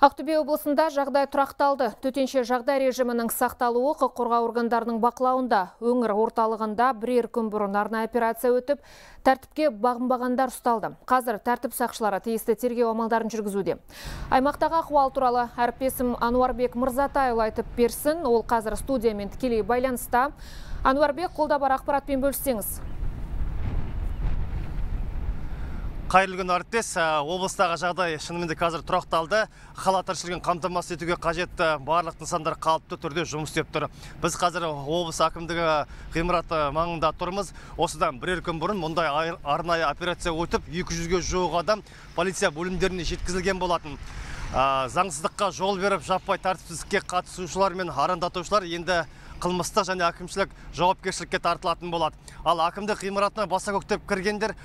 Ақтөбе облысында жағдай тұрақталды. Төтенше жағдай режимінің сақталуы құқық қорғау органдарының бақылауында. Өңір орталығында бірер күн бұрын арнайы операция өтіп, тәртіпке бағынбағандар ұсталды. Қазір тәртіп сақшылары тиісті тергеу амалдарын жүргізуде. Аймақтағы ахуал туралы әріптесім Ануарбек Мырзатайұлы айтып берсін. Ол қазір студиямен тікелей байланыста. Ануарбек, қолда бар ақпаратпен бөліссеңіз. Қайырлы күн әріптес. Облыстағы жағдай шынымен де қазір тұрақталды. Қала тіршілігін қамтамасыз етуге қажетті барлық нысандар қалыпты түрде жұмыс істеп тұр. Біз қазір облыс әкімдігі ғимараты маңында тұрмыз. Осыдан бірер күн бұрын мұндай арнайы операция өтіп 200-ге жуық адам полиция бөлімдеріне жеткізілген болатын. Заңсыздыққа жол беріп жаппай тәртіпсіздікке қатысушылар мен арандатушылар енді қылмыстық және әкімшілік жауапкершілікке тартылатын болады. Ал әкімдік ғимаратына баса көктеп кіргендер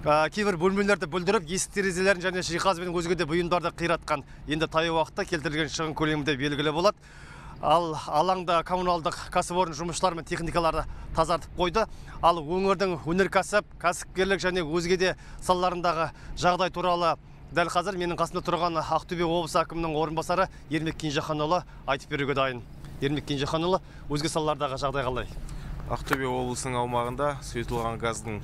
кейбір бөлмелерді бүлдіріп есік терезелерін және жиһаз бен өзге де бұйымдарды қиратқан. Енді таяу уақытта келтірілген шығын көлемі де белгілі болады. Ал алаңда коммуналдық кәсіпорын жұмысшылары мен техникаларды тазартып қойды. Ал өңірдің өнеркәсіп кәсіпкерлік және өзге де салаларындағы жағдай туралы дәл қазір менің қасымда тұрған ақтөбе облысы әкімінің орынбасары ермек кенжеханұлы айтып беруге дайын. Ермек кенжеханұлы өзге салалардағы жағдай қалай? Ақтөбе облысының аумағында сұйытылған газдың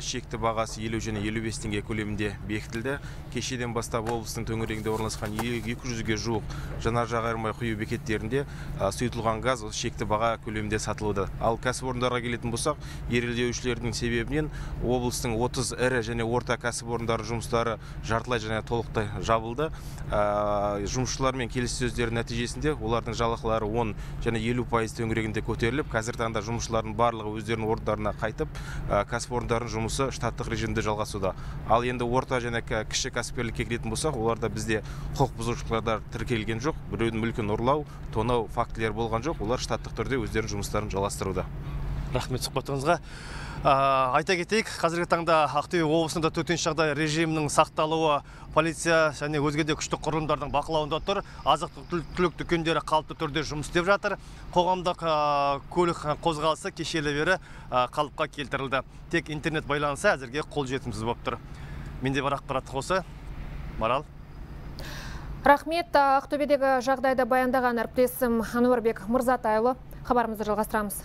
шекті бағасы елу және елу бес теңге көлемінде бекітілді. Кешеден бастап облыстың төңірегінде орналасқан екі жүзге жуық жанар жағармай құю бекеттерінде сұйытылған газ шекті баға көлемінде сатылуда. Ал кәсіпорындарға келетін болсақ ерілдеушілердің себебінен облыстың 30 ірі және орта кәсіпорындары жұмыстары жартылай және толықтай жабылды. Жұмысшылармен келіссөздер нәтижесінде олардың жалақылары 10 және 50 пайыз төңірегінде көтеріліп қазіргі таңда жұмысшылардың барлығы өздерінің орындарына қайтып кәсіпорындардың жұмысы штаттық режимде жалғасуда. Ал енді орта және кіші кәсіпкерлікке келетін болсақ оларда бізде құқық бұзушылықтар тіркелген жоқ біреудің мүлкін ұрлау тонау фактілері болған жоқ олар штаттық түрде өздерінің жұмыстарын жалғастыруда. Рахмет сұхбатыңызға. Айта кетейік қазіргі таңда ақтөбе облысында төтенше жағдай режимінің сақталуы полиция және өзге де күшті құрылымдардың бақылауында тұр. Азық түлік дүкендері қалыпты түрде жұмыс істеп жатыр. Қоғамдық көлік қозғалысы кешелі бері қалыпқа келтірілді. Тек интернет байланысы әзірге қолжетімсіз болып тұр. Менде бар ақпарат осы. Марал. Рахмет. Ақтөбедегі жағдайды баяндаған әріптесім әнуарбек мырзатайұлы. Хабарымызды жалғастырамыз.